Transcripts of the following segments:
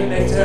connected.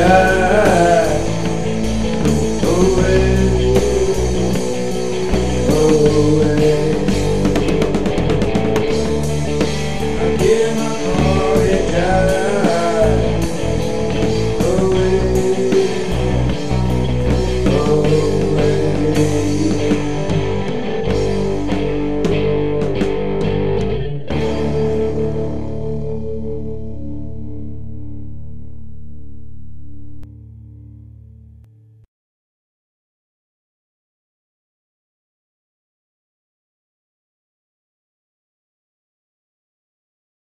Yeah.